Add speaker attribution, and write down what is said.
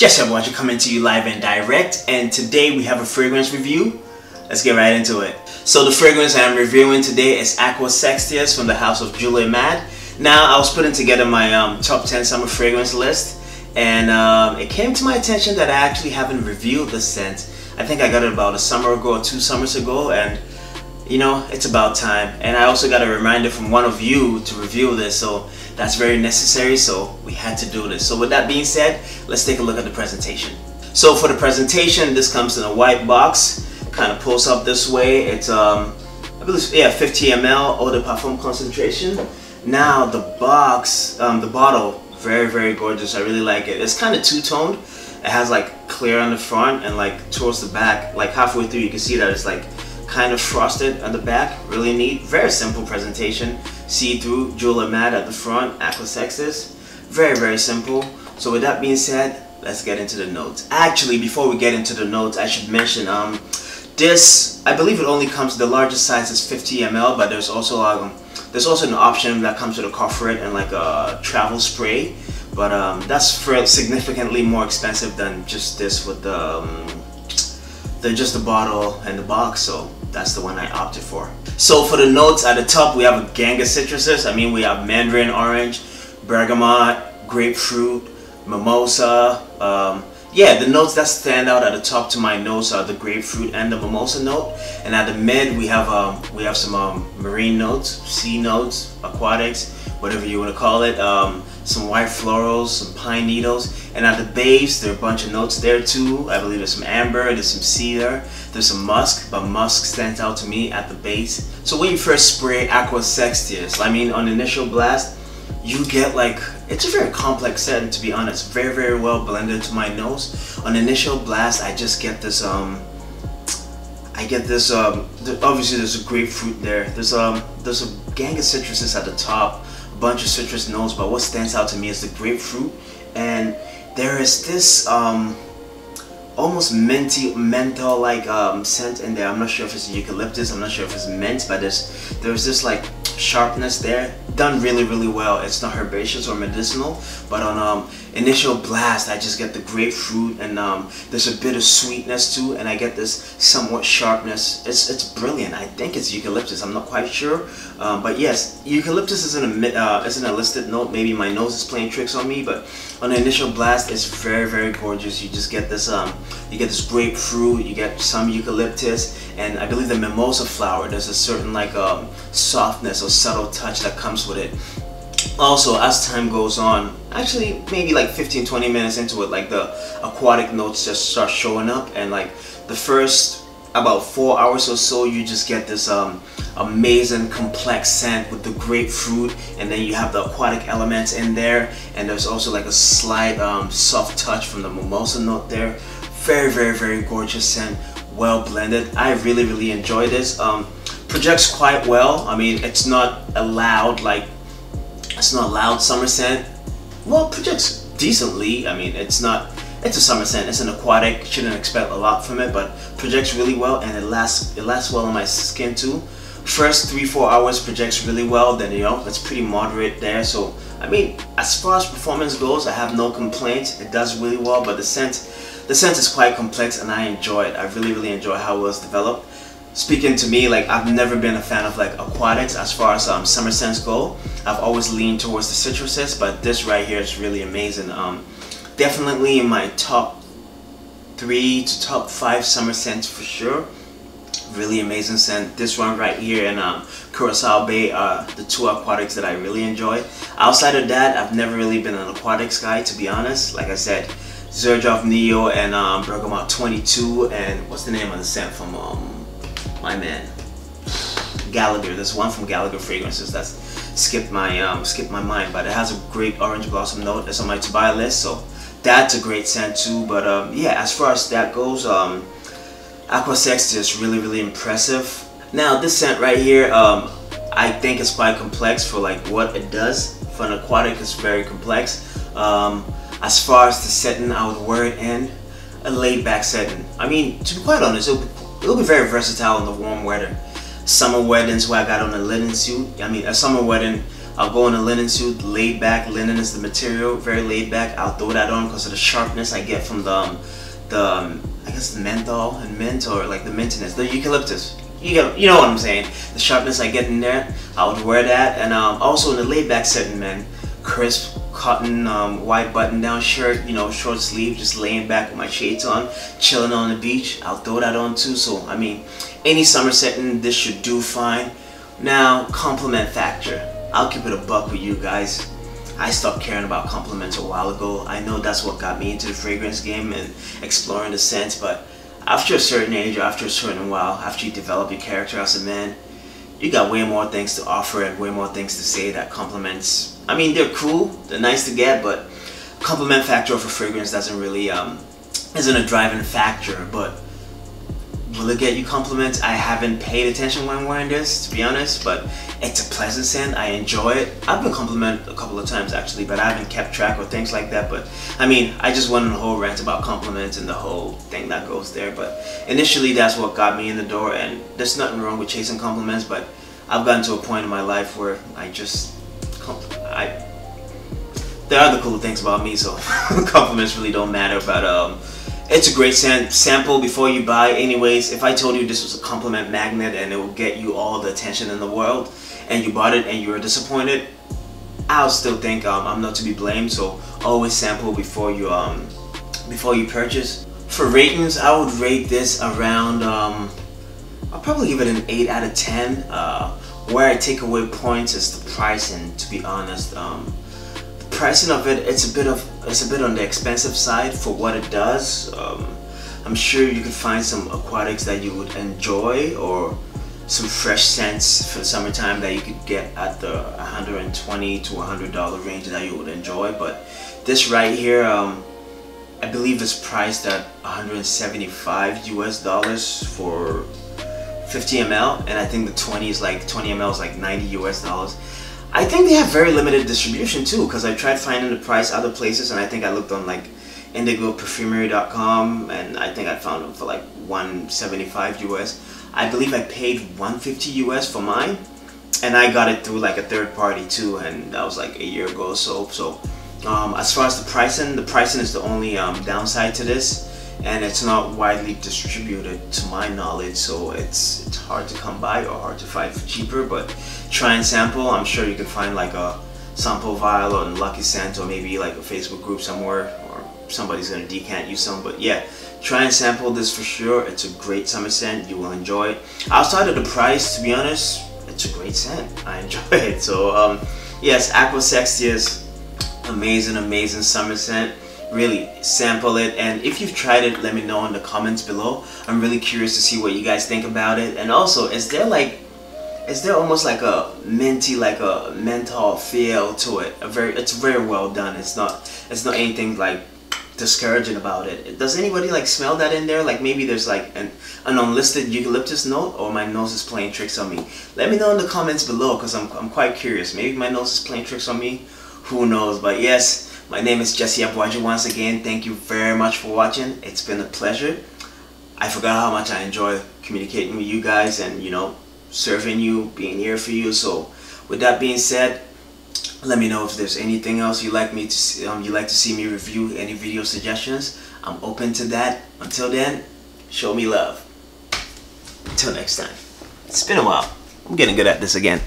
Speaker 1: Jesse Aboagye coming to you live and direct and today we have a fragrance review. Let's get right into it. So the fragrance I'm reviewing today is Aqua Sextius from the house of Jul et Mad. Now I was putting together my um, top 10 summer fragrance list and um, it came to my attention that I actually haven't reviewed this scent. I think I got it about a summer ago or two summers ago and you know, it's about time. And I also got a reminder from one of you to review this, so that's very necessary, so we had to do this. So with that being said, let's take a look at the presentation. So for the presentation, this comes in a white box, kind of pulls up this way. It's, um, I believe, yeah, 50 ml eau de parfum concentration. Now the box, um, the bottle, very, very gorgeous. I really like it. It's kind of two-toned. It has like clear on the front and like towards the back, like halfway through you can see that it's like kind of frosted on the back, really neat. Very simple presentation. See-through, Jul et Mad at the front, Aqua Sextius. Very, very simple. So with that being said, let's get into the notes. Actually, before we get into the notes, I should mention um, this, I believe it only comes, the largest size is 50 ml, but there's also um, there's also an option that comes with a coffret and like a travel spray. But um, that's significantly more expensive than just this with the, um, the just the bottle and the box. So that's the one I opted for. So for the notes at the top, we have a gang of citruses. I mean, we have mandarin orange, bergamot, grapefruit, mimosa. Um, yeah, the notes that stand out at the top to my nose are the grapefruit and the mimosa note. And at the mid, we have um, we have some um, marine notes, sea notes, aquatics, whatever you want to call it. Um, some white florals, some pine needles. And at the base, there are a bunch of notes there too. I believe there's some amber, there's some cedar, there's some musk, but musk stands out to me at the base. So when you first spray Aqua Sextius, I mean on initial blast, you get like, it's a very complex scent to be honest, very very well blended to my nose. On initial blast, I just get this, um, I get this, um, obviously there's a grapefruit there, there's, um, there's a gang of citruses at the top, bunch of citrus notes, but what stands out to me is the grapefruit, and there is this, um, almost minty menthol like um, scent in there. I'm not sure if it's eucalyptus I'm not sure if it's mint but there's there's this like sharpness there done really really well. It's not herbaceous or medicinal but on um, initial blast I just get the grapefruit and um, there's a bit of sweetness too and I get this somewhat sharpness. It's it's brilliant. I think it's eucalyptus. I'm not quite sure um, but yes eucalyptus isn't a uh, isn't a listed note. Maybe my nose is playing tricks on me but on the initial blast it's very very gorgeous. You just get this um you get this grapefruit you get some eucalyptus and I believe the mimosa flower there's a certain like um, softness or subtle touch that comes with it. Also as time goes on actually maybe like 15 20 minutes into it like the aquatic notes just start showing up and like the first about four hours or so you just get this um, amazing complex scent with the grapefruit and then you have the aquatic elements in there and there's also like a slight um, soft touch from the mimosa note there. Very very very gorgeous scent. Well blended. I really really enjoy this. Um, projects quite well I mean it's not a loud like it's not loud summer scent well projects decently I mean it's not it's a summer scent. It's an aquatic. Shouldn't expect a lot from it, but projects really well and it lasts it lasts well on my skin too. First three four hours projects really well. Then you know it's pretty moderate there. So I mean, as far as performance goes, I have no complaints. It does really well, but the scent the scent is quite complex and I enjoy it. I really really enjoy how it was developed. Speaking to me, like I've never been a fan of like aquatics as far as um, summer scents go. I've always leaned towards the citruses, but this right here is really amazing. Um, definitely in my top three to top five summer scents for sure really amazing scent this one right here and um, Curacao Bay are the two aquatics that I really enjoy outside of that I've never really been an aquatics guy to be honest like I said Xerjoff Nio and um, Bergamot 22 and what's the name of the scent from um, my man. Gallagher there's one from Gallagher fragrances that's skipped my um, skipped my mind but it has a great orange blossom note it's on my to buy list so that's a great scent too but um, yeah as far as that goes um, Aqua Sextius really really impressive. Now this scent right here um, I think it's quite complex for like what it does. For an aquatic it's very complex. Um, as far as the setting I would wear it in a laid back setting. I mean to be quite honest it'll, be very versatile in the warm weather summer weddings where I got on a linen suit I mean a summer wedding I'll go in a linen suit, laid back. Linen is the material, very laid back. I'll throw that on because of the sharpness I get from the, um, the um, I guess the menthol and mint or like the mintiness, the eucalyptus. You get, you know what I'm saying? The sharpness I get in there, I would wear that. And um, also in the laid back setting, man, crisp cotton um, white button down shirt, you know, short sleeve, just laying back with my shades on, chilling on the beach. I'll throw that on too. So, I mean, any summer setting, this should do fine. Now, compliment factor. I'll keep it a buck with you guys. I stopped caring about compliments a while ago. I know that's what got me into the fragrance game and exploring the scents, but after a certain age or after a certain while, after you develop your character as a man, you got way more things to offer and way more things to say that compliments. I mean, they're cool, they're nice to get, but compliment factor of a fragrance doesn't really um, isn't a driving factor. But will it get you compliments? I haven't paid attention when I'm wearing this, to be honest, but it's a pleasant scent. I enjoy it. I've been complimented a couple of times actually, but I haven't kept track of things like that. But I mean, I just went on a whole rant about compliments and the whole thing that goes there. But initially, that's what got me in the door, and there's nothing wrong with chasing compliments, but I've gotten to a point in my life where I just, I, there are the cool things about me, so compliments really don't matter, but um, it's a great sam sample before you buy. Anyways, if I told you this was a compliment magnet and it will get you all the attention in the world, and you bought it and you were disappointed, I'll still think um, I'm not to be blamed. So always sample before you um before you purchase. For ratings, I would rate this around um, I'll probably give it an 8 out of 10. Uh, where I take away points is the pricing. To be honest, um, pricing of it, it's a bit of it's a bit on the expensive side for what it does. Um, I'm sure you could find some aquatics that you would enjoy or some fresh scents for the summertime that you could get at the 120 to 100 dollar range that you would enjoy. But this right here, um, I believe is priced at 175 US dollars for 50 ml, and I think the 20 is like 20 ml is like 90 US dollars. I think they have very limited distribution too because I tried finding the price other places and I think I looked on like indigoperfumery.com and I think I found them for like 175 US. I believe I paid 150 US for mine and I got it through like a third party too and that was like a year ago or so. So um, as far as the pricing, the pricing is the only um, downside to this and it's not widely distributed to my knowledge so it's it's hard to come by or hard to find for cheaper but try and sample. I'm sure you can find like a sample vial on Luckyscent or maybe like a Facebook group somewhere or somebody's gonna decant you some but yeah try and sample this for sure. It's a great summer scent. You will enjoy it. Outside of the price to be honest it's a great scent. I enjoy it. So um, yes Aqua Sextius amazing amazing summer scent really sample it. And if you've tried it let me know in the comments below. I'm really curious to see what you guys think about it. And also is there like is there almost like a minty like a menthol feel to it? A very it's very well done. It's not it's not anything like discouraging about it. Does anybody like smell that in there? Like maybe there's like an, an unlisted eucalyptus note or my nose is playing tricks on me. Let me know in the comments below because I'm, I'm quite curious. Maybe my nose is playing tricks on me. Who knows? But yes my name is Jesse Aboagye once again. Thank you very much for watching. It's been a pleasure. I forgot how much I enjoy communicating with you guys and, you know, serving you, being here for you. So with that being said, let me know if there's anything else you like me to um, you like to see me review, any video suggestions. I'm open to that. Until then, show me love. Until next time. It's been a while. I'm getting good at this again.